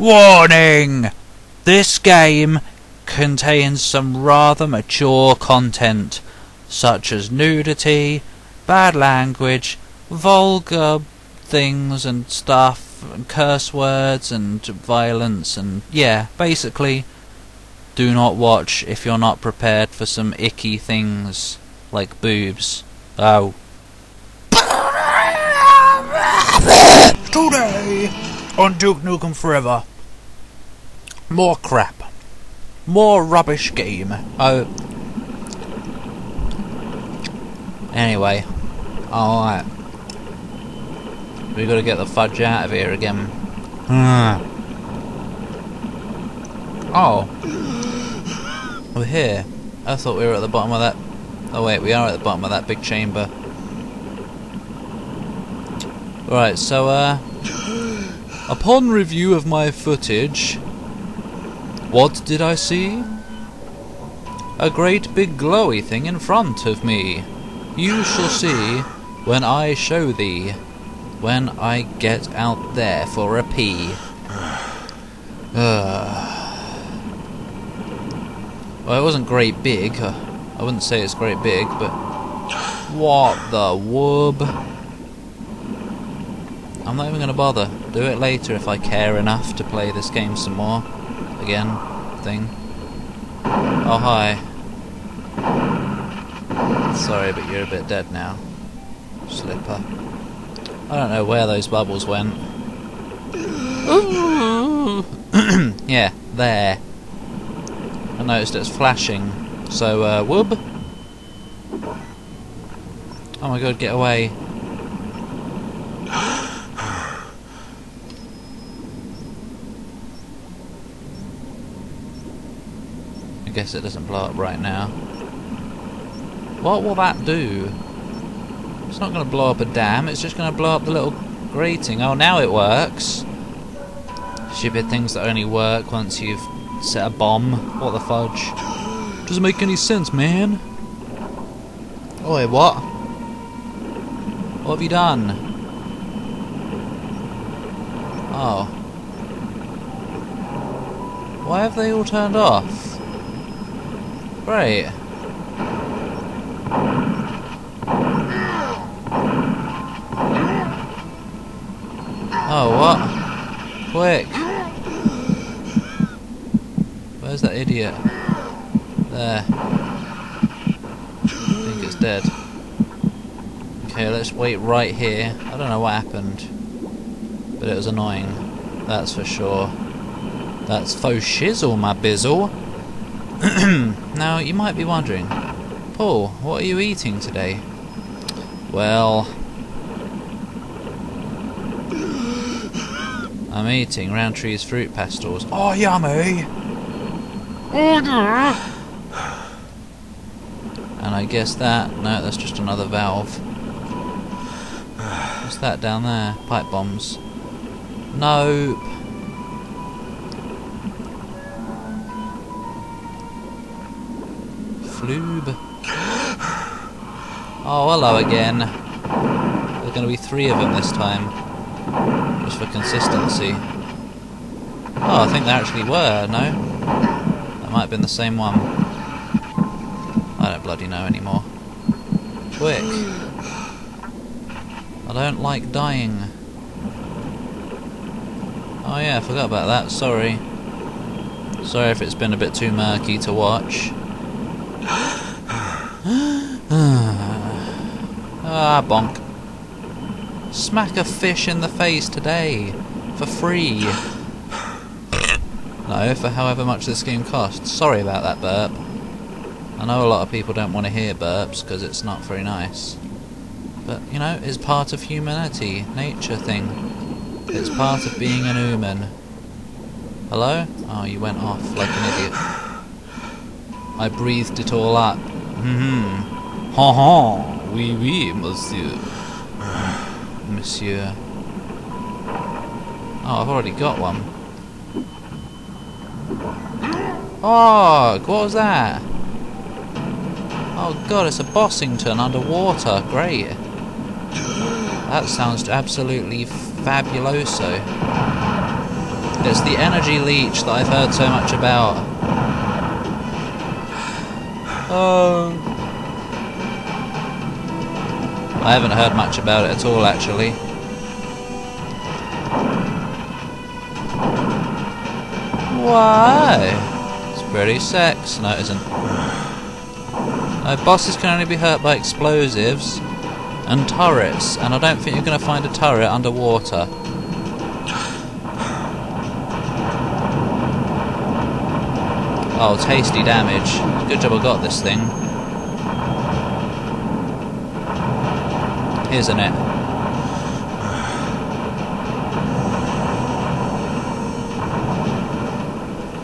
Warning! This game contains some rather mature content, such as nudity, bad language, vulgar things and stuff, and curse words and violence, and yeah, basically, do not watch if you're not prepared for some icky things like boobs. Oh. Today on Duke Nukem Forever. More crap. More rubbish game. Oh. Anyway. Alright. We gotta get the fudge out of here again. Hmm. oh. We're here. I thought we were at the bottom of that. Oh wait, we are at the bottom of that big chamber. Right, so uh upon review of my footage, what did I see? A great big glowy thing in front of me. You shall see when I show thee. When I get out there for a pee. Uh. Well, it wasn't great big. Uh, I wouldn't say it's great big, but... What the whoop? I'm not even going to bother. Do it later if I care enough to play this game some more. Again, thing. Oh, hi. Sorry, but you're a bit dead now. Slipper. I don't know where those bubbles went. yeah, there. I noticed it's flashing. So, uh, whoop. Oh my god, get away. I guess it doesn't blow up right now. What will that do? It's not going to blow up a dam, it's just going to blow up the little grating. Oh, now it works. Stupid things that only work once you've set a bomb. What the fudge? Doesn't make any sense, man. Oh, what? What have you done? Oh. Why have they all turned off? Great. Oh, what? Quick! Where's that idiot? There. I think it's dead. Okay, let's wait right here. I don't know what happened. But it was annoying. That's for sure. That's faux shizzle, my bizzle. now, you might be wondering, Paul, what are you eating today? Well, I'm eating Rowntree's fruit pastilles. Oh, yummy! And I guess that... No, that's just another valve. What's that down there? Pipe bombs. Nope. Floob. Oh, hello again. There's going to be three of them this time. Just for consistency. Oh, I think they actually were, no? That might have been the same one. I don't bloody know anymore. Quick. I don't like dying. Oh yeah, I forgot about that, sorry. Sorry if it's been a bit too murky to watch. Ah, bonk. Smack a fish in the face today. For free. No, for however much this game costs. Sorry about that burp. I know a lot of people don't want to hear burps because it's not very nice. But, you know, it's part of humanity. Nature thing. It's part of being an human. Hello? Oh, you went off like an idiot. I breathed it all up. Hmm. Ha ha. Oui, oui, monsieur. monsieur. Oh, I've already got one. Oh, what was that? Oh god, it's a Bossington underwater. Great. That sounds absolutely fabuloso. It's the energy leech that I've heard so much about. Oh. I haven't heard much about it at all, actually. Why? It's pretty sex. No, it isn't. No, bosses can only be hurt by explosives and turrets, and I don't think you're going to find a turret underwater. Oh, tasty damage. Good job I got this thing. Isn't it?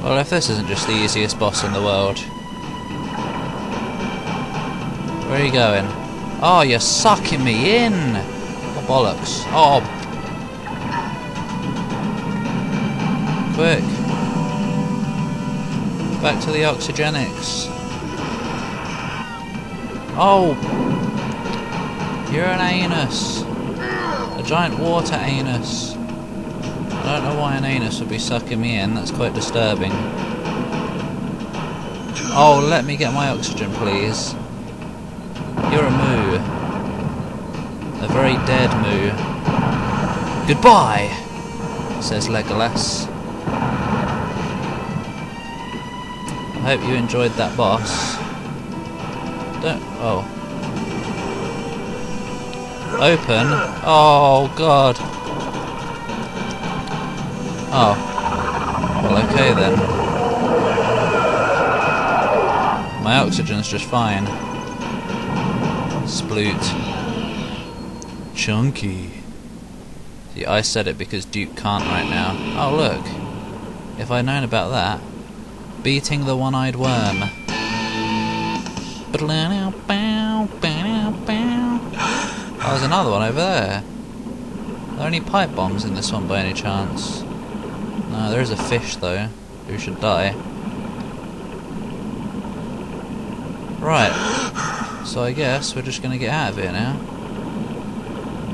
Well, if this isn't just the easiest boss in the world. Where are you going? Oh, you're sucking me in! Oh, bollocks. Oh! Quick. Back to the oxygenics. Oh! You're an anus. A giant water anus. I don't know why an anus would be sucking me in, that's quite disturbing. Oh, let me get my oxygen, please. You're a moo. A very dead moo. Goodbye, says Legolas. I hope you enjoyed that boss. Oh. Open? Oh, God. Oh. Well, okay then. My oxygen's just fine. Sploot. Chunky. See, I said it because Duke can't right now. Oh, look. If I'd known about that. Beating the one-eyed worm. Oh, there's another one over there. Are there any pipe bombs in this one by any chance? No, there is a fish though, who should die. Right, so I guess we're just gonna get out of here now.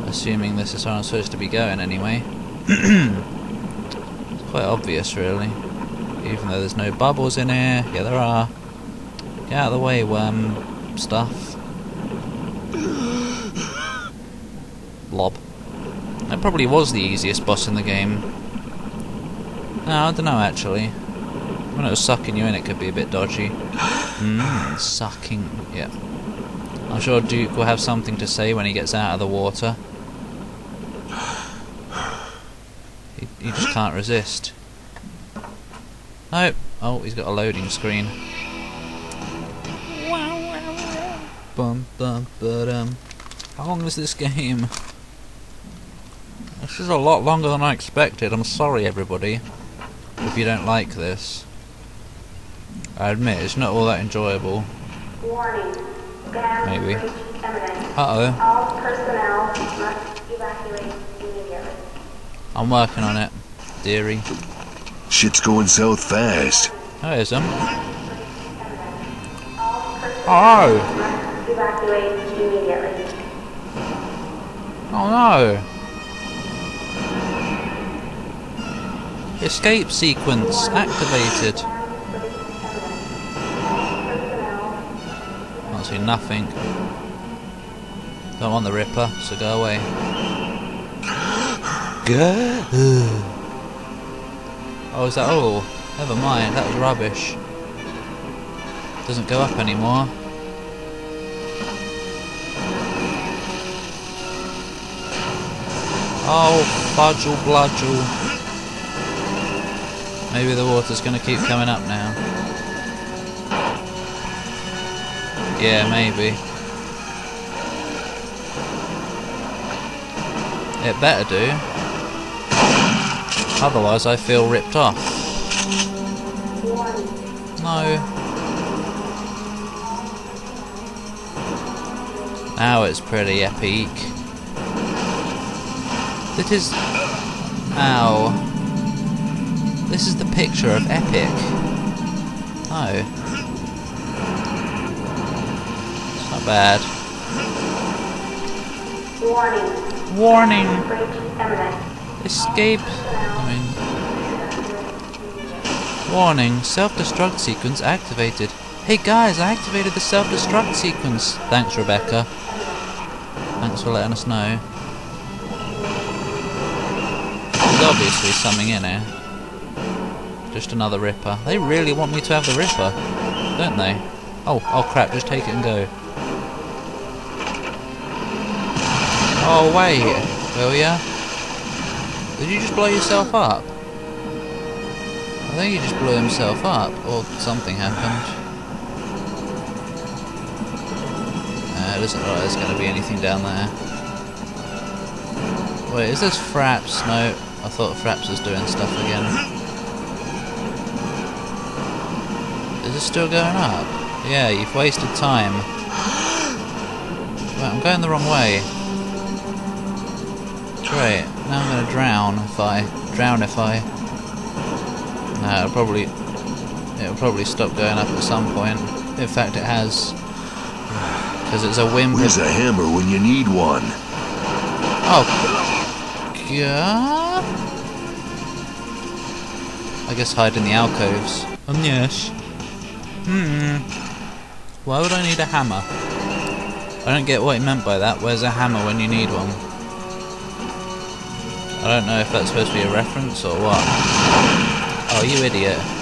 Assuming this is how I'm supposed to be going anyway. it's quite obvious really. Even though there's no bubbles in here. Yeah, there are. Get out of the way, worm stuff. Blob. That probably was the easiest boss in the game. No, I don't know actually. When it was sucking you in, it could be a bit dodgy. Mmm, sucking. Yeah. I'm sure Duke will have something to say when he gets out of the water. He, he just can't resist. Nope. Oh, he's got a loading screen. Bum bum but um. How long is this game? This is a lot longer than I expected. I'm sorry, everybody, if you don't like this. I admit it's not all that enjoyable. Warning. Maybe. breach. Uh oh. All personnel must evacuate immediately. I'm working on it, dearie. Shit's going south fast. There's them. All Oh! Must evacuate immediately. Oh no! Escape sequence activated. Can't see nothing. Don't want the Ripper, so go away. Go. Oh, is that all? Never mind, that was rubbish. Doesn't go up anymore. Oh, fudgel bludgel. Maybe the water's gonna keep coming up now. Yeah, maybe. It better do. Otherwise I feel ripped off. No. Now it's pretty epic. This is... Ow. This is the picture of epic. No. It's not bad. Warning. Warning! Escape! I mean... Warning, self-destruct sequence activated. Hey guys, I activated the self-destruct sequence. Thanks, Rebecca. Thanks for letting us know. There's obviously something in here. Just another Ripper. They really want me to have the Ripper, don't they? Oh, oh crap, just take it and go. Oh wait, will ya? Did you just blow yourself up? I think he just blew himself up, or something happened. Uh, it doesn't look like there's going to be anything down there. Wait, is this Fraps? No, I thought Fraps was doing stuff again. Is it still going up? Yeah, you've wasted time. Wait, I'm going the wrong way. Great, now I'm going to drown if I... Drown if I... No, it'll probably... It'll probably stop going up at some point. In fact, it has. Because it's a whimper. Where's a hammer when you need one? Oh. Yeah. I guess hide in the alcoves. Um, yes. Hmm. Why would I need a hammer? I don't get what he meant by that. Where's a hammer when you need one? I don't know if that's supposed to be a reference or what. Oh, you idiot.